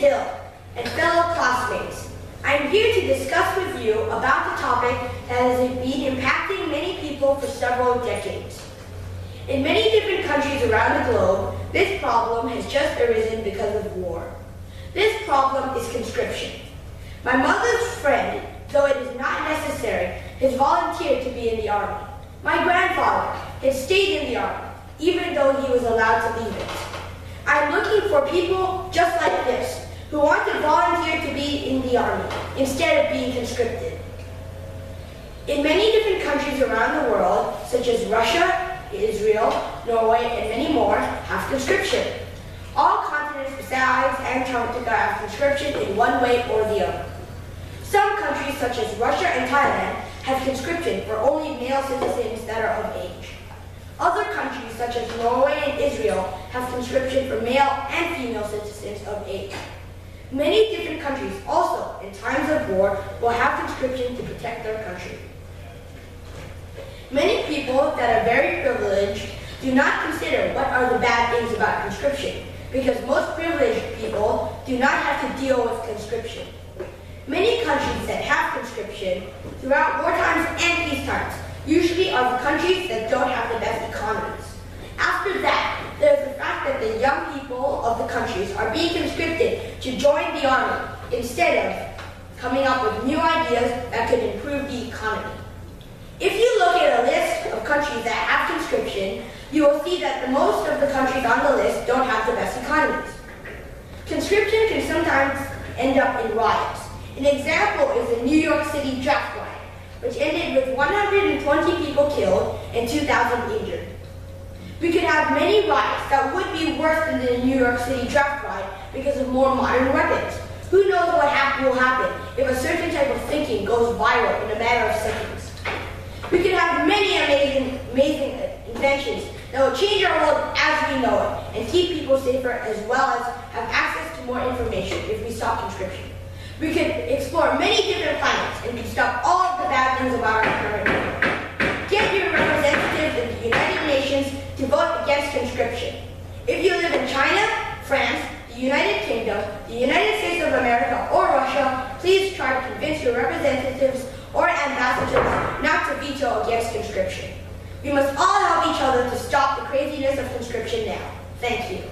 Hill and fellow classmates. I am here to discuss with you about the topic that has been impacting many people for several decades. In many different countries around the globe, this problem has just arisen because of war. This problem is conscription. My mother's friend, though it is not necessary, has volunteered to be in the army. My grandfather has stayed in the army, even though he was allowed to leave it. I'm looking for people just like this, who want to volunteer to be in the army instead of being conscripted. In many different countries around the world, such as Russia, Israel, Norway, and many more, have conscription. All continents besides Antarctica have conscription in one way or the other. Some countries, such as Russia and Thailand, have conscription for only male citizens that are of age. Other countries, such as Norway and Israel, have conscription for male and female citizens of age. Many different countries also, in times of war, will have conscription to protect their country. Many people that are very privileged do not consider what are the bad things about conscription, because most privileged people do not have to deal with conscription. Many countries that have conscription throughout war times and peace times usually are the countries that don't have the best economies. After that, there's the fact that the young people of the countries are being conscripted to join the army instead of coming up with new ideas that could improve the economy. If you look at a list of countries that have conscription, you will see that the most of the countries on the list don't have the best economies. Conscription can sometimes end up in riots. An example is the New York City draft riot, which ended with 120 people killed and 2,000 injured. We could have many riots that would be worse than the New York City draft riot because of more modern weapons. Who knows what hap will happen if a certain type of thinking goes viral in a matter of seconds. We could have many amazing, amazing inventions that will change our world as we know it and keep people safer as well as have access to more information if we stop conscription. We could explore many different planets and could stop all of the bad things about our current world. Get your representatives in the United Nations to vote against conscription. If you live in China, France, the United Kingdom, the United States of America, or Russia, please try to convince your representatives or ambassadors not to veto against conscription. We must all help each other to stop the craziness of conscription now. Thank you.